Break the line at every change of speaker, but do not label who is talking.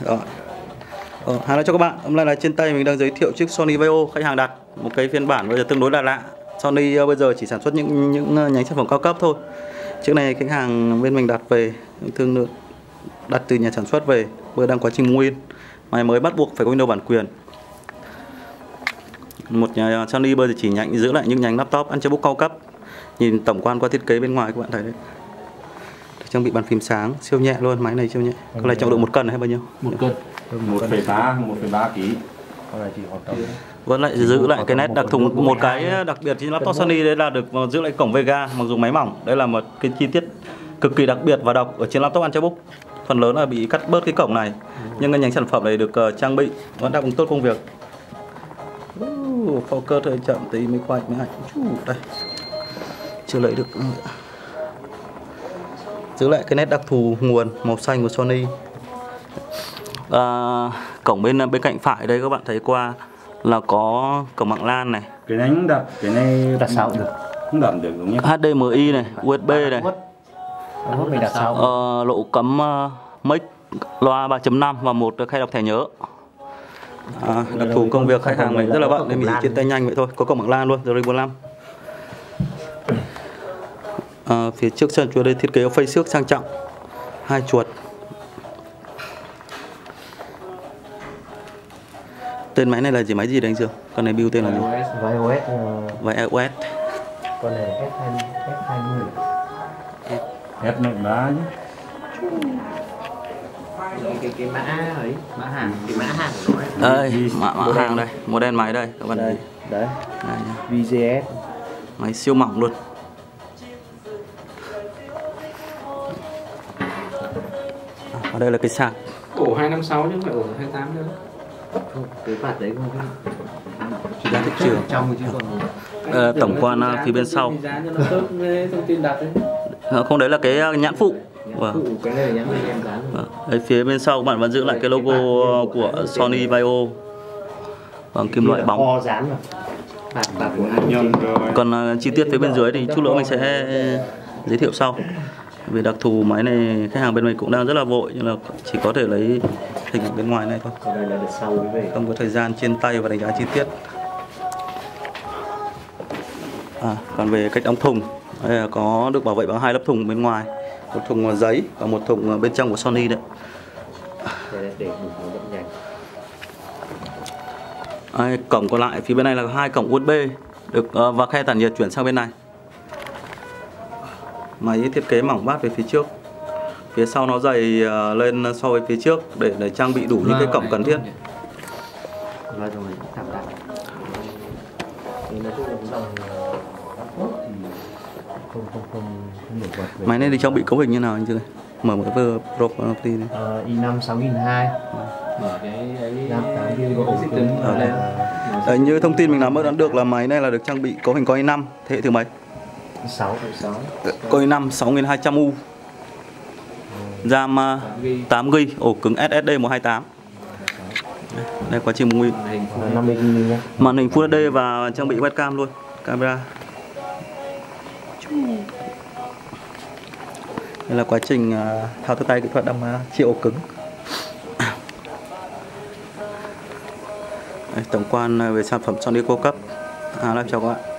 Rồi. Ờ, hello cho các bạn, hôm nay là trên tay mình đang giới thiệu chiếc Sony VO khách hàng đặt một cái phiên bản bây giờ tương đối là lạ. Sony uh, bây giờ chỉ sản xuất những những uh, nhánh sản phẩm cao cấp thôi. Chiếc này khách hàng bên mình đặt về thương lượng đặt từ nhà sản xuất về, vừa đang quá trình nguyên. Máy mới bắt buộc phải có Windows bản quyền. Một nhà ờ, Sony bây giờ chỉ nhánh giữ lại những nhánh laptop Ultrabook cao cấp. Nhìn tổng quan qua thiết kế bên ngoài các bạn thấy đấy trang bị bàn phím sáng. Siêu nhẹ luôn máy này siêu nhẹ. Con này trọng lượng một cân hay bao nhiêu?
một cân. Một phẩy ba một phẩy ba ký.
Con này chỉ hoạt động
vẫn lại giữ lại cái nét đặc thù một cái đặc biệt trên laptop Sony đấy là được giữ lại cổng Vega mặc dù máy mỏng. Đây là một cái chi tiết cực kỳ đặc biệt và độc ở trên laptop Ultrabook phần lớn là bị cắt bớt cái cổng này. Nhưng cái nhánh sản phẩm này được uh, trang bị vẫn đáp ứng tốt công việc. Focus hơi chậm tí mới quay mới hạnh đây. Chưa lấy được giữ lại cái nét đặc thù nguồn màu xanh của Sony. À, cổng bên bên cạnh phải đây các bạn thấy qua là có cổng mạng LAN này.
Cái này cũng đặt cái này
đặt sao cũng được.
Không đặt được đúng không
HDMI này USB này. ờ, lỗ cắm uh, mic loa 3.5 và một khay đọc thẻ nhớ. À, đặc thù công việc khách hàng mình rất là bận nên mình chỉ chia tay nhanh vậy thôi. Có cổng mạng LAN luôn rồi 45 à, phía trước chân chuột đây thiết kế face xước sang trọng. Hai chuột. Tên máy này là gì? Máy gì đấy anh Dương con này build tên là gì?
Vai OS uh,
và iOS
con này là F20 F20
hết mệnh bá chứ
cái cái cái mã ấy mã hàng cái mã hàng của nó ấy.
đây mã, mã hàng đây model máy đây các bạn
đây đấy. VGS
máy siêu mỏng luôn ở đây là cái sạc
ổ 256 chứ không phải ổ 28 nữa không cái phạt đấy không cái
giá thị trường
trong chứ còn
Ờ, tổng quan à, phía bên sau.
giá cho nó tốt với thông tin đặt đấy.
Ờ, không đấy là cái à, nhãn phụ. Vâng.
phụ cái này là nhãn bên em dán
Vâng. Đấy, phía bên sau các bạn vẫn giữ lại cái logo của Sony Vaio. Bằng kim loại bóng. còn à, chi tiết phía bên dưới thì chút nữa mình sẽ giới thiệu sau về đặc thù máy này khách hàng bên mình cũng đang rất là vội nhưng là chỉ có thể lấy hình ở bên ngoài này thôi.
Còn đây là đặt sau mới về
không có thời gian trên tay và đánh giá chi tiết. À, còn về cách đóng thùng đây là có được bảo vệ bằng hai lớp thùng bên ngoài một thùng giấy và một thùng bên trong của Sony đấy.
Để
Đây, cổng còn lại phía bên này là hai cổng USB được ờ, và khe tản nhiệt chuyển sang bên này máy thiết kế mỏng bát về phía trước. Phía sau nó dày ờ, lên so với phía trước để để trang bị đủ những cái cổng cần thiết.
dòng ờ,
máy này thì trang bị cấu hình như nào anh chưa mở một vừa property này
Ờ, i5 6200
mở cái ấy
RAM 8 GB ổ
xích
cứng.
cứng
ờ,
như thông tin mình nắm được là máy này là được trang bị cấu hình Core i5 thế hệ thứ mấy
6
sáu.
Core i5 6200U RAM ờ, 8GB ổ cứng SSD 128 đây quá trình nguyên
màn hình
50 GB nhé
màn hình Full HD và trang bị webcam luôn. Camera. Đây là quá trình ờ, thao tác tay kỹ thuật đâm uh, triệu ổ cứng. Đây, tổng quan về sản phẩm Sony cao cấp à, làm chào các bạn